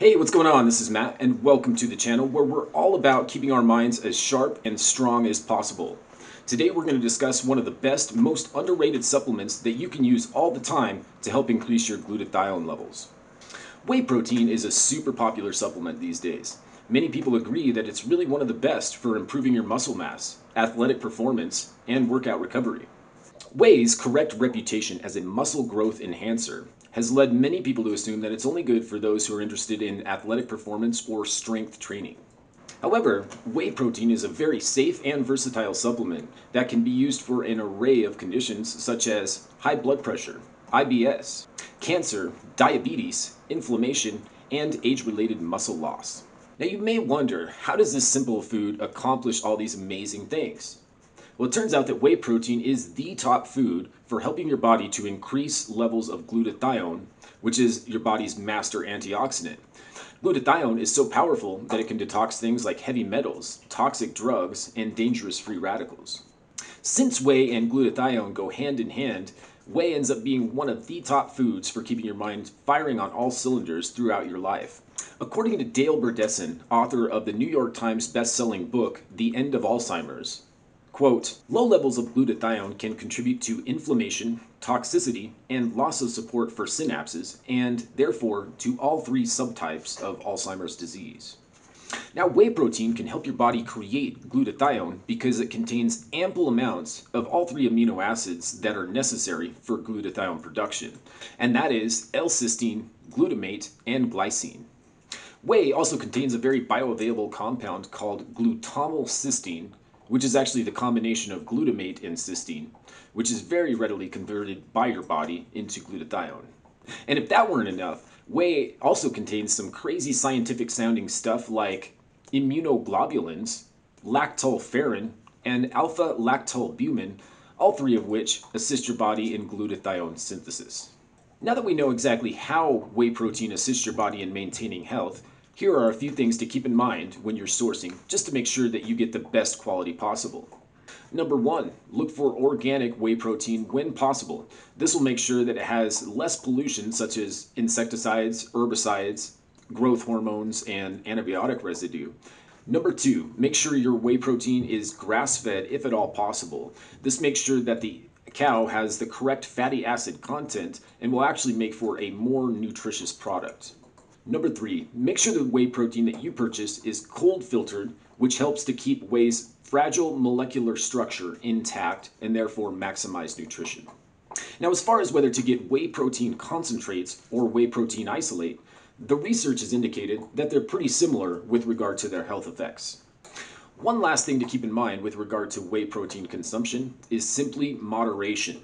Hey, what's going on? This is Matt, and welcome to the channel where we're all about keeping our minds as sharp and strong as possible. Today, we're going to discuss one of the best, most underrated supplements that you can use all the time to help increase your glutathione levels. Whey protein is a super popular supplement these days. Many people agree that it's really one of the best for improving your muscle mass, athletic performance, and workout recovery. Whey's correct reputation as a muscle growth enhancer has led many people to assume that it's only good for those who are interested in athletic performance or strength training. However, whey protein is a very safe and versatile supplement that can be used for an array of conditions such as high blood pressure, IBS, cancer, diabetes, inflammation, and age-related muscle loss. Now you may wonder, how does this simple food accomplish all these amazing things? Well, it turns out that whey protein is the top food for helping your body to increase levels of glutathione, which is your body's master antioxidant. Glutathione is so powerful that it can detox things like heavy metals, toxic drugs, and dangerous free radicals. Since whey and glutathione go hand in hand, whey ends up being one of the top foods for keeping your mind firing on all cylinders throughout your life. According to Dale Bredesen, author of the New York Times best-selling book, The End of Alzheimer's, Quote, low levels of glutathione can contribute to inflammation, toxicity, and loss of support for synapses, and therefore to all three subtypes of Alzheimer's disease. Now, whey protein can help your body create glutathione because it contains ample amounts of all three amino acids that are necessary for glutathione production, and that is L-cysteine, glutamate, and glycine. Whey also contains a very bioavailable compound called glutamylcysteine, which is actually the combination of glutamate and cysteine, which is very readily converted by your body into glutathione. And if that weren't enough, whey also contains some crazy scientific sounding stuff like immunoglobulins, lactoferrin, and alpha lactalbumin, all three of which assist your body in glutathione synthesis. Now that we know exactly how whey protein assists your body in maintaining health, here are a few things to keep in mind when you're sourcing, just to make sure that you get the best quality possible. Number one, look for organic whey protein when possible. This will make sure that it has less pollution such as insecticides, herbicides, growth hormones, and antibiotic residue. Number two, make sure your whey protein is grass-fed if at all possible. This makes sure that the cow has the correct fatty acid content and will actually make for a more nutritious product. Number three, make sure the whey protein that you purchase is cold filtered, which helps to keep whey's fragile molecular structure intact and therefore maximize nutrition. Now, as far as whether to get whey protein concentrates or whey protein isolate, the research has indicated that they're pretty similar with regard to their health effects. One last thing to keep in mind with regard to whey protein consumption is simply moderation.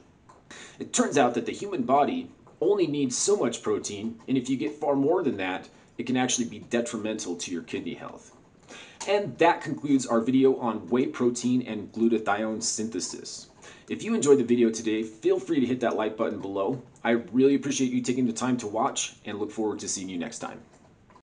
It turns out that the human body only needs so much protein, and if you get far more than that, it can actually be detrimental to your kidney health. And that concludes our video on whey protein and glutathione synthesis. If you enjoyed the video today, feel free to hit that like button below. I really appreciate you taking the time to watch and look forward to seeing you next time.